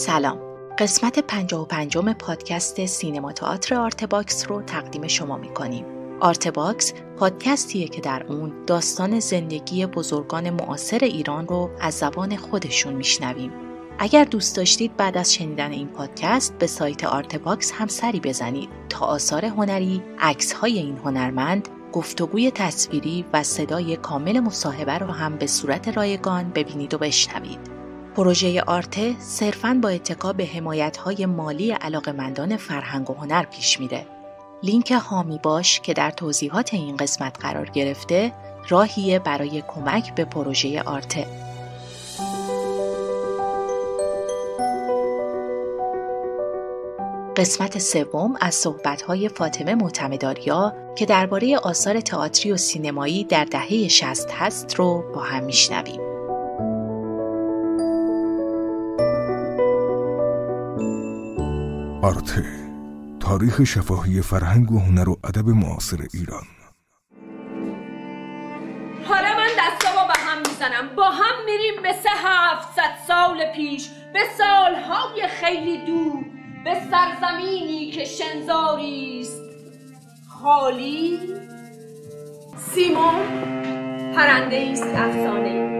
سلام. قسمت 55 پادکست سینما تئاتر آرتباکس رو تقدیم شما می‌کنیم. آرتباکس پادکستیه که در اون داستان زندگی بزرگان معاصر ایران رو از زبان خودشون میشنویم. اگر دوست داشتید بعد از شنیدن این پادکست به سایت آرتباکس هم سری بزنید. تا آثار هنری، عکس های این هنرمند، گفتگوی تصویری و صدای کامل مصاحبه رو هم به صورت رایگان ببینید و بشنوید. پروژه آرته صرفاً با اتکا به های مالی علاقمندان فرهنگ و هنر پیش میره. لینک هامی باش که در توضیحات این قسمت قرار گرفته راهیه برای کمک به پروژه آرته. قسمت سوم از صحبت‌های فاطمه معتمداریا که درباره آثار تئاتری و سینمایی در دهه 60 هست رو با هم میشنویم. آرته تاریخ شفاهی فرهنگ و هنر و ادب معاصر ایران. حالا من دستامو به هم می‌زنم. با هم میریم به سه هفتصد سال پیش به سالهای خیلی دور به سرزمینی که شنزاری است. خالی؟ سیمون پرنده است افسانه.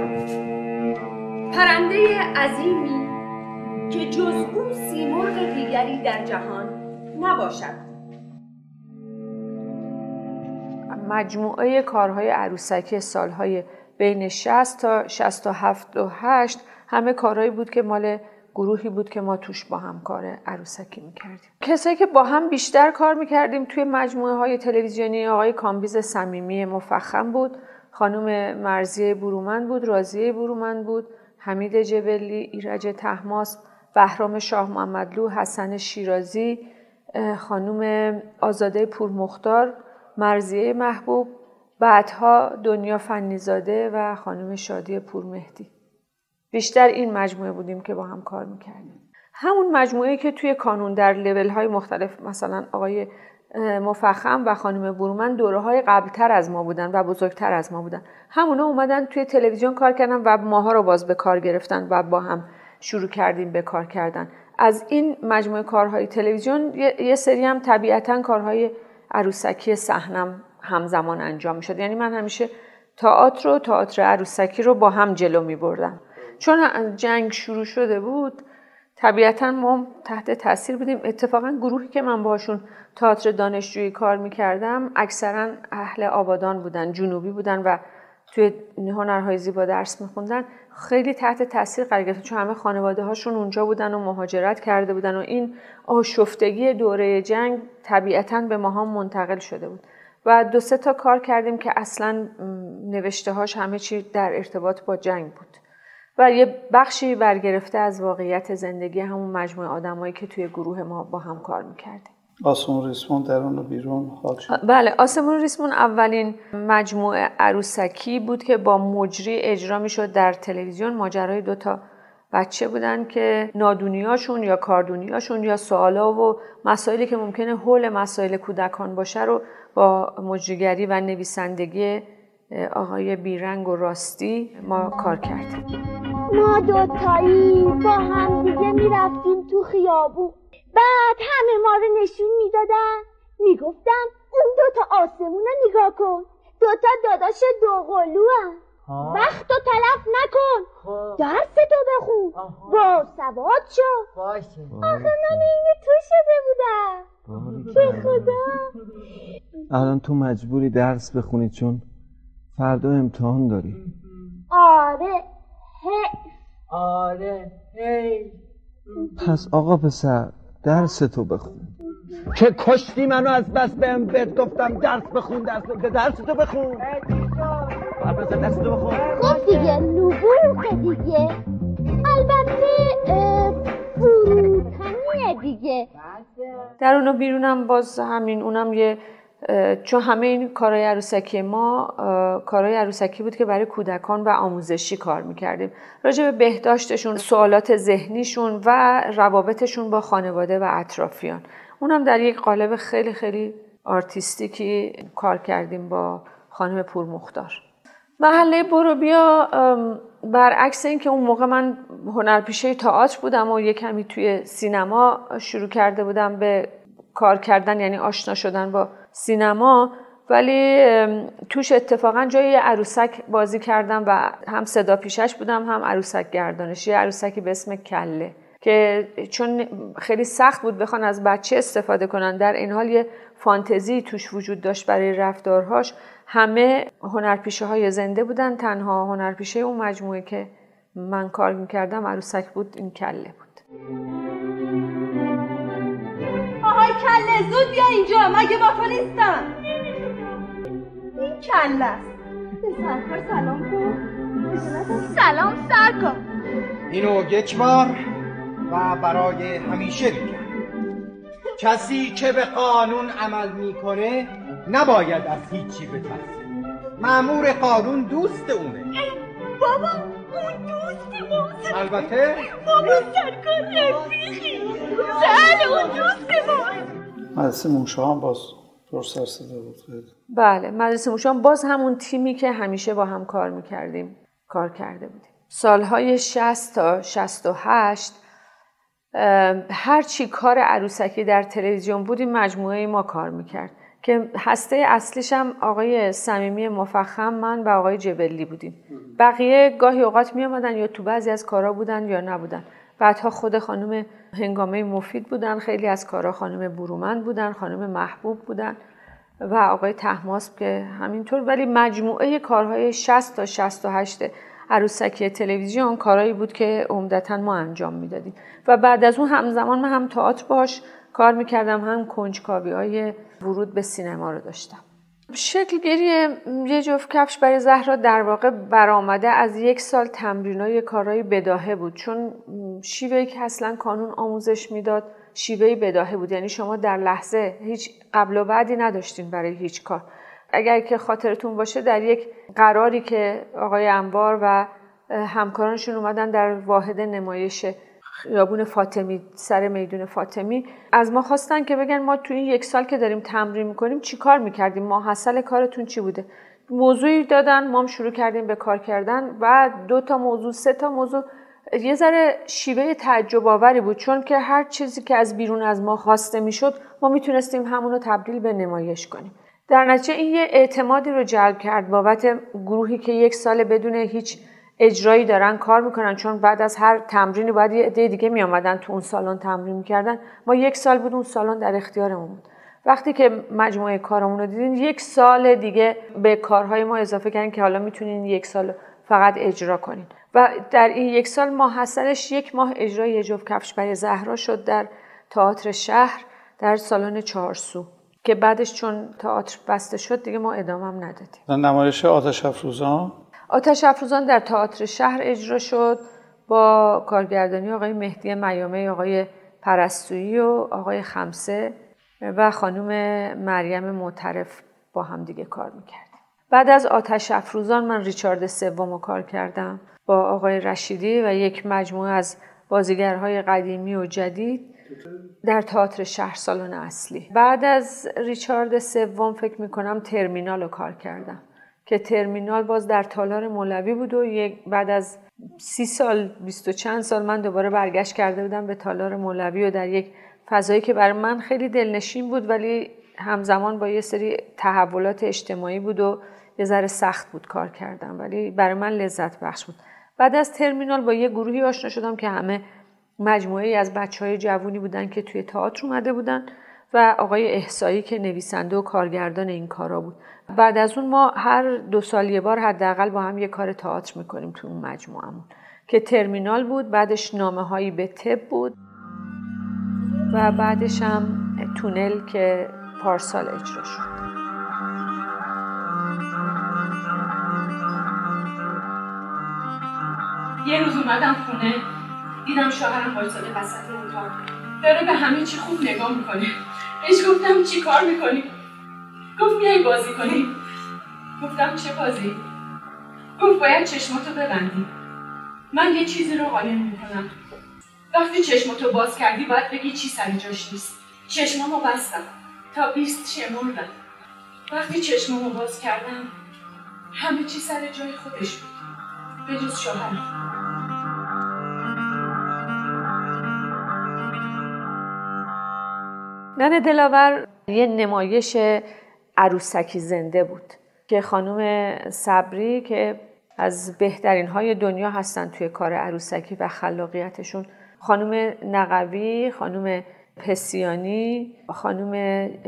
پرنده عظیمی که جز او سیمرغ دیگری در جهان نباشد. مجموعه کارهای عروسکی سالهای بین 60 تا 67 و 8 همه کارهایی بود که مال گروهی بود که ما توش با هم کار عروسکی می‌کردیم. کسایی که با هم بیشتر کار می‌کردیم توی مجموعه های تلویزیونی آقای کامبیز صمیمی مفخم بود خانم مرزیه برومند بود رازیه برومند بود حمید جبلی ایرج تحماس بهرام شاه محمدلو حسن شیرازی خانم آزاده پورمختار مرزیه محبوب بعدها دنیا فنیزاده و خانم شادی پورمهدی. بیشتر این مجموعه بودیم که با هم کار می‌کردیم. همون مجموعه که توی کانون در لیول های مختلف مثلا آقای مفخم و خانم برومن دوره های قبلتر از ما بودن و بزرگتر از ما بودن. همونا اومدن توی تلویزیون کار کردن و ماها رو باز به کار گرفتن و با هم شروع کردیم به کار کردن. از این مجموعه کارهای تلویزیون یه سری هم طبیعتا کارهای عروسکی صحنم همزمان انجام می شد یعنی من همیشه تئاتر و تئاتر عروسکی رو با هم جلو می بردم چون جنگ شروع شده بود طبیعتا ما تحت تاثیر بودیم. اتفاقا گروهی که من باشون تئاتر دانشجویی کار می‌کردم اکثرا اهل آبادان بودن جنوبی بودن و توی هنرهای زیبا درس میخوندن. خیلی تحت تاثیر قرار گرفتن چون همه خانواده هاشون اونجا بودن و مهاجرت کرده بودن و این آشفتگی دوره جنگ طبیعتا به ما هم منتقل شده بود. و دو سه تا کار کردیم که اصلا نوشته هاش همه چی در ارتباط با جنگ بود. و یه بخشی برگرفته از واقعیت زندگی همون مجموعه آدمایی که توی گروه ما با هم کار می‌کردیم. آسمون ریسمون درون و بیرون شد. بله آسمون ریسمون اولین مجموعه عروسکی بود که با مجری اجرا می‌شد در تلویزیون. ماجرای دوتا بچه بودن که نادونیاشون یا کاردونیاشون یا سوالا و مسائلی که ممکنه حول مسائل کودکان باشه رو با مجریگری و نویسندگی آقای بیرنگ و راستی ما کار کردیم. ما دوتایی با هم دیگه می‌رفتیم تو خیابون. بعد همه ما رو نشون می‌دادن. می‌گفتم اون دوتا آسمون رو نگاه کن. دوتا داداش دو قلو هم وقت تو تلف نکن. خب. درس تو بخون. با سواد شو. باشه. آخه من این تو شده بودم. به خدا. الان تو مجبوری درس بخونی چون فردا امتحان داری. آره. هی آره. هی پس آقا پسر درس تو بخون. که کشتی منو از بس بهم بهت گفتم درس بخون درس به درس تو بخون. درس تو بخون. خب دیگه نبوغ دیگه. البته فروتنیه دیگه. در اونو بیرونم باز همین اونم یه چون همه این کارهای عروسکی ما کارهای عروسکی بود که برای کودکان و آموزشی کار می‌کردیم. راجع به بهداشتشون سوالات ذهنیشون و روابطشون با خانواده و اطرافیان. اونم در یک قالب خیلی خیلی آرتیستیکی کار کردیم با خانم پورمختار. محله بروبیا برعکس اینکه اون موقع من هنرپیشه تئاتر بودم و یه کمی توی سینما شروع کرده بودم به کار کردن یعنی آشنا شدن با سینما ولی توش اتفاقا جای عروسک بازی کردم و هم صدا پیشش بودم هم عروسک گردانش. یه عروسکی به اسم کله که چون خیلی سخت بود بخوان از بچه استفاده کنن. در این حال یه فانتزی توش وجود داشت برای رفتارهاش. همه هنرپیشه های زنده بودن. تنها هنرپیشه اون مجموعه که من کار می‌کردم عروسک بود این کله بود. کله زود بیا اینجا. مگه با تو نیستم این کله است. به سرکار سلام کن. سلام سرکار اینو یک بار و برای همیشه میگم کسی که به قانون عمل می‌کنه نباید از هیچی بترسه. معمور قانون دوست اونه. بابا اون دوست ماست البته؟ بابا سرکار رفیقی. بله اون دوست ماست مدرسه موشا هم باز پر سر صدا بود بله مدرسه موشان باز همون تیمی که همیشه با هم کار می‌کردیم کار کرده بودیم. سالهای 60 تا 68 هر چی کار عروسکی در تلویزیون بود این مجموعه ما کار می‌کرد. که هسته اصلیش هم آقای صمیمی مفخم من و آقای جبلی بودیم. بقیه گاهی اوقات می آمدن یا تو بعضی از کارا بودن یا نبودن. بعدها خود خانم هنگامه مفید بودن خیلی از کارا خانم برومند بودن خانم محبوب بودن و آقای تحماسب که همینطور ولی مجموعه کارهای 60 تا 68 عروسکی تلویزیون کارهایی بود که عمدتا ما انجام می‌دادیم. و بعد از اون همزمان من هم تئاتر باش کار می‌کردم هم کنجکاوی های ورود به سینما رو داشتم. شکل گیری یه جفت کفش برای زهرا در واقع برآمده. از یک سال تمرینای کارهای بداهه بود. چون شیوهی که اصلا کانون آموزش می‌داد شیوهی بداهه بود. یعنی شما در لحظه هیچ قبل و بعدی نداشتین برای هیچ کار. اگر که خاطرتون باشه در یک قراری که آقای انبار و همکارانشون اومدن در واحد نمایش خیابون فاطمی سر میدون فاطمی. از ما خواستن که بگن ما تو این یک سال که داریم تمرین می‌کنیم چی کار می‌کردیم؟ ما حاصل کارتون چی بوده؟ موضوعی دادن ما هم شروع کردیم به کار کردن و دو تا موضوع سه تا موضوع. یه ذره شیوه تعجب آوری بود چون که هر چیزی که از بیرون از ما خواسته می‌شد ما می‌تونستیم همونو تبدیل به نمایش کنیم. در نتیجه این یه اعتمادی رو جلب کرد بابت گروهی که یک سال بدون هیچ اجرایی دارن کار می‌کنن چون بعد از هر تمرینی باید یه عده دیگه میامدن تو اون سالن تمرین می‌کردن. ما یک سال بود اون سالن در اختیارمون بود. وقتی که مجموعه کارمون رو دیدین یک سال دیگه به کارهای ما اضافه کردن که حالا می‌تونین یک سال فقط اجرا کنین. و در این یک سال ما حسنش یک ماه اجرای جفت کفش برای زهرا شد در تئاتر شهر در سالن چهارسو که بعدش چون تئاتر بسته شد دیگه ما ادامم ندادیم. در نمایش آتش افروزان؟ آتش افروزان در تئاتر شهر اجرا شد با کارگردانی آقای مهدی میامه آقای پرستویی و آقای خمسه و خانم مریم معترف با هم دیگه کار می‌کردیم. بعد از آتش افروزان من ریچارد سوم کار کردم با آقای رشیدی و یک مجموعه از بازیگرهای قدیمی و جدید در تئاتر شهر سالن اصلی. بعد از ریچارد سوم فکر می‌کنم ترمینال رو کار کردم. که ترمینال باز در تالار مولوی بود و یک بعد از سی سال بیست و چند سال من دوباره برگشت کرده بودم به تالار مولوی و در یک فضایی که برای من خیلی دلنشین بود ولی همزمان با یه سری تحولات اجتماعی بود و یه ذره سخت بود کار کردم ولی برای من لذت بخش بود. بعد از ترمینال با یه گروهی آشنا شدم که همه مجموعه ای از بچه های جوونی بودن که توی تئاتر اومده بودن. و آقای احسایی که نویسنده و کارگردان این کارا بود. بعد از اون ما هر دو سال یه بار حداقل با هم یه کار تئاتر می‌کنیم تو اون مجموعمون که ترمینال بود بعدش نامه هایی به تب بود و بعدش هم تونل که پارسال اجرا شد. یه روز اومدم خونه دیدم شوهرم وایساده وسط اتاق. داره به همه چی خوب نگاه می‌کنه. بهش گفتم چی کار می‌کنی؟ گفت میای بازی کنی. گفتم چه بازی؟ گفت باید چشماتو ببندی. من یه چیزی رو قایم می‌کنم. وقتی چشماتو باز کردی باید بگی چی سر جاش نیست. چشمامو بستم. تا بیست شمردم. وقتی چشمامو باز کردم همه چی سر جای خودش بود. به جز شوهر نن دلاور یه نمایش عروسکی زنده بود که خانم صبری که از بهترین های دنیا هستن توی کار عروسکی و خلاقیتشون خانم نقوی، خانم پسیانی، خانم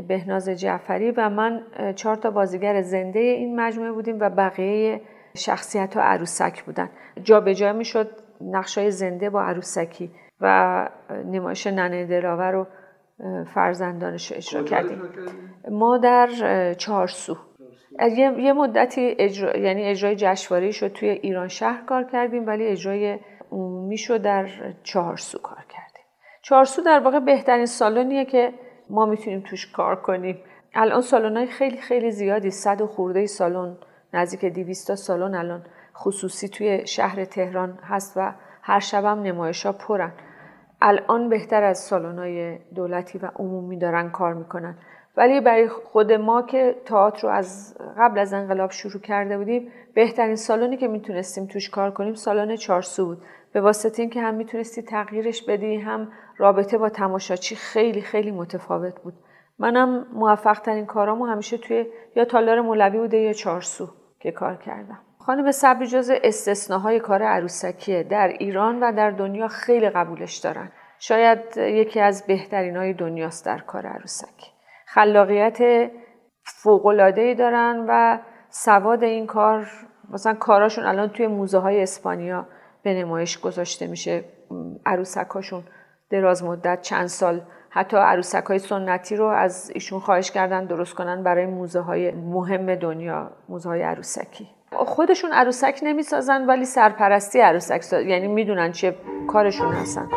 بهناز جعفری و من چهار تا بازیگر زنده این مجموعه بودیم و بقیه شخصیت ها عروسک بودن. جا به جا می شد نقشای زنده با عروسکی و نمایش ننه دلاور رو فرزندانش اجرا کردیم. ما در چهارسو. یه،, یه مدتی اجرا... یعنی اجرای جشنواره شد توی ایران شهر کار کردیم ولی اجرای عمومی شد در چهارسو کار کردیم. چهارسو در واقع بهترین سالنیه که ما می‌تونیم توش کار کنیم. الان سالن خیلی خیلی زیادی صد و خورده سالن نزدیک 200 سالن الان خصوصی توی شهر تهران هست و هر شبم نمایش ها پرن. الان بهتر از سالن دولتی و عمومی دارن کار می‌کنن. ولی برای خود ما که تئاتر رو از قبل از انقلاب شروع کرده بودیم بهترین سالنی که می‌تونستیم توش کار کنیم سالن چارسو بود. به واسطه اینکه هم می‌تونستی تغییرش بدی هم رابطه با تماشاچی خیلی خیلی متفاوت بود. منم موفق ترین کارامو همیشه توی یا تالار مولوی بوده یا چارسو که کار کردم. خانم صبری جز استثناهای کار عروسکیه. در ایران و در دنیا خیلی قبولش دارن. شاید یکی از بهترین های دنیاست در کار عروسکی خلاقیت فوقلادهی دارن و سواد این کار مثلا کاراشون الان توی موزه های اسپانیا به نمایش گذاشته میشه. عروسکاشون دراز مدت چند سال حتی عروسک های سنتی رو از ایشون خواهش کردن درست کنن برای موزه های مهم دنیا موزه های عروسکی. خودشون عروسک نمی‌سازن ولی سرپرستی عروسک ساز... یعنی می‌دونن چه کارشون هستن.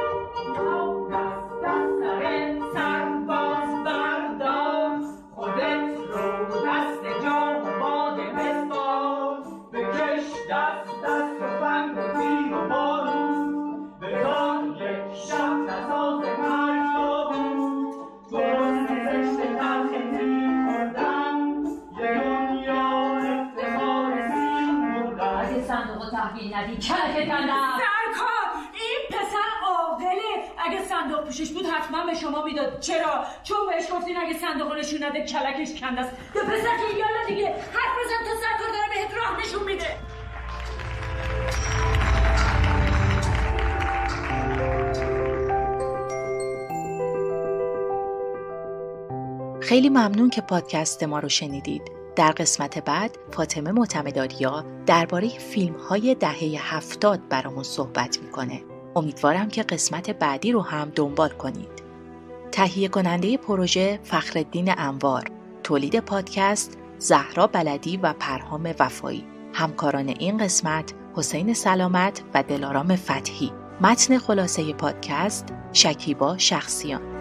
ندی کلک کندم سرکار این پسر عاقله. اگه صندوق پوشش بود حتما به شما می‌داد. چرا؟ چون بهش گفتین اگه صندوق نشون نده کلکش کنده است. به پسر که یالا دیگه حرف بزن تا سرکار داره بهت راه نشون میده. خیلی ممنون که پادکست ما رو شنیدید. در قسمت بعد فاطمه معتمداریا درباره فیلم های دهه هفتاد برامون صحبت می‌کنه. امیدوارم که قسمت بعدی رو هم دنبال کنید. تهیه کننده پروژه فخردین انوار، تولید پادکست زهرا بلدی و پرهام وفایی. همکاران این قسمت حسین سلامت و دلارام فتحی. متن خلاصه پادکست شکیبا شخصیان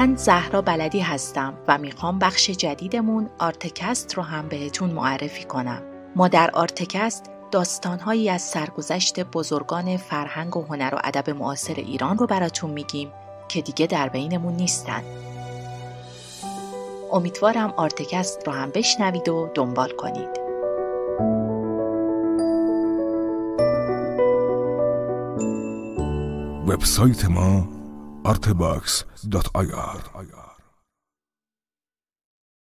من زهرا بلدی هستم و می‌خوام بخش جدیدمون آرتکست رو هم بهتون معرفی کنم. ما در آرتکست داستانهایی از سرگذشت بزرگان فرهنگ و هنر و ادب معاصر ایران رو براتون میگیم که دیگه در بینمون نیستن. امیدوارم آرتکست رو هم بشنوید و دنبال کنید. وبسایت ما artebox.ir